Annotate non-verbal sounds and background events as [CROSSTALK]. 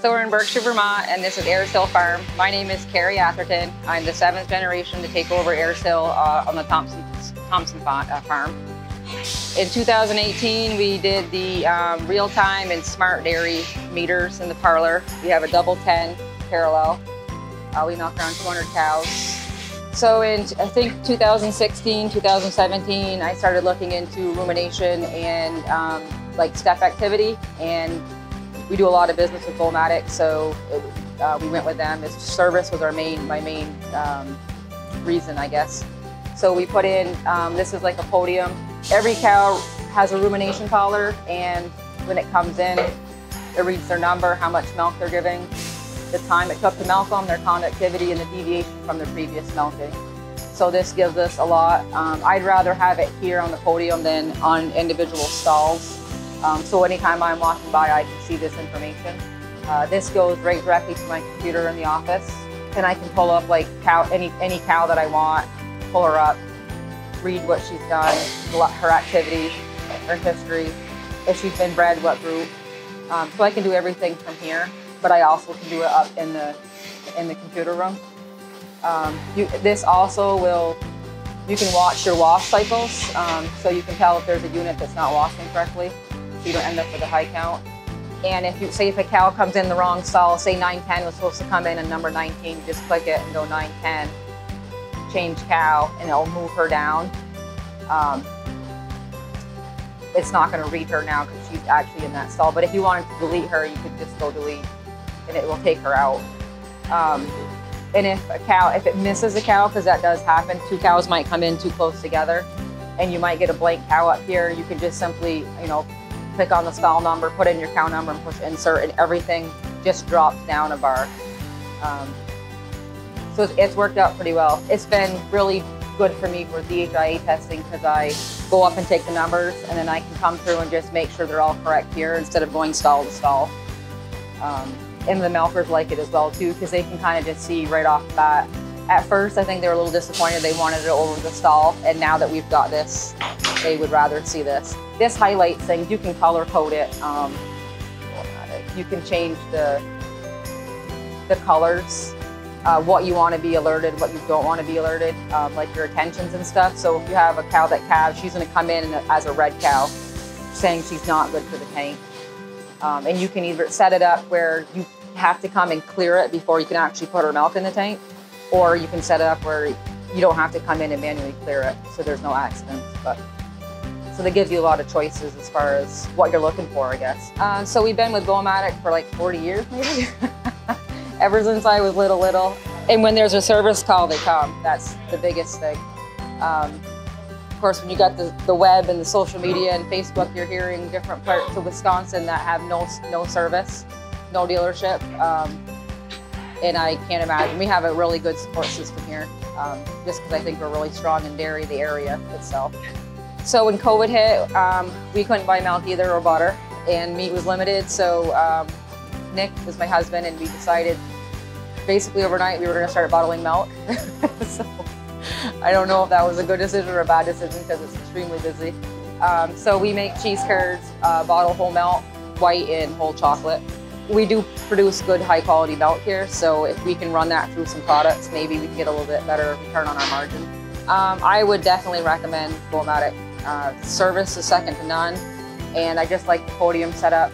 So we're in Berkshire, Vermont, and this is Aires Hill Farm. My name is Carrie Atherton. I'm the seventh generation to take over Aires Hill uh, on the Thompson, Thompson uh, farm. In 2018, we did the um, real-time and SmartDairy meters in the parlor. We have a double 10 parallel. Uh, we milk around 200 cows. So in, I think 2016, 2017, I started looking into rumination and um, like step activity and we do a lot of business with BouMatic, so it, uh, we went with them. As service was our main, my main um, reason, I guess. So we put in, um, this is like a podium. Every cow has a rumination collar, and when it comes in, it reads their number, how much milk they're giving, the time it took to milk them, their conductivity, and the deviation from the previous milking. So this gives us a lot. Um, I'd rather have it here on the podium than on individual stalls. Um, so anytime I'm walking by, I can see this information. Uh, this goes right directly to my computer in the office, and I can pull up like cow, any any cow that I want, pull her up, read what she's done, her activity, her history, if she's been bred, what group. Um, so I can do everything from here, but I also can do it up in the in the computer room. Um, you, this also will you can watch your wash cycles, um, so you can tell if there's a unit that's not washing correctly so you don't end up with a high count. And if you say if a cow comes in the wrong stall, say 910 was supposed to come in and number 19, just click it and go 910, change cow, and it'll move her down. Um, it's not going to read her now because she's actually in that stall. But if you wanted to delete her, you could just go delete, and it will take her out. Um, and if a cow, if it misses a cow, because that does happen, two cows might come in too close together, and you might get a blank cow up here. You can just simply, you know, click on the stall number, put in your cow number and push insert and everything just drops down a bar. Um, so it's, it's, worked out pretty well. It's been really good for me for DHIA testing because I go up and take the numbers and then I can come through and just make sure they're all correct here instead of going stall to stall. Um, and the milkers like it as well too because they can kind of just see right off the bat. At first, I think they were a little disappointed they wanted it over the stall and now that we've got this, they would rather see this. This highlights things. You can color code it. Um, you can change the the colors, uh, what you want to be alerted, what you don't want to be alerted, um, like your attentions and stuff. So if you have a cow that calves, she's going to come in as a red cow, saying she's not good for the tank. Um, and you can either set it up where you have to come and clear it before you can actually put her milk in the tank, or you can set it up where you don't have to come in and manually clear it, so there's no accidents. But so they give you a lot of choices as far as what you're looking for, I guess. Uh, so we've been with BouMatic for like 40 years, maybe. [LAUGHS] Ever since I was little, little. And when there's a service call, they come. That's the biggest thing. Um, of course, when you got the, the web and the social media and Facebook, you're hearing different parts of Wisconsin that have no, no service, no dealership. Um, and I can't imagine. We have a really good support system here, um, just because I think we're really strong in dairy, the area itself. So when COVID hit, um, we couldn't buy milk either or butter, and meat was limited. So um, Nick was my husband, and we decided basically overnight we were going to start bottling milk. [LAUGHS] so I don't know if that was a good decision or a bad decision because it's extremely busy. Um, so we make cheese curds, uh, bottle whole milk, white and whole chocolate. We do produce good high quality milk here, so if we can run that through some products, maybe we can get a little bit better return on our margin. Um, I would definitely recommend BouMatic uh, service is second to none. And I just like the podium setup.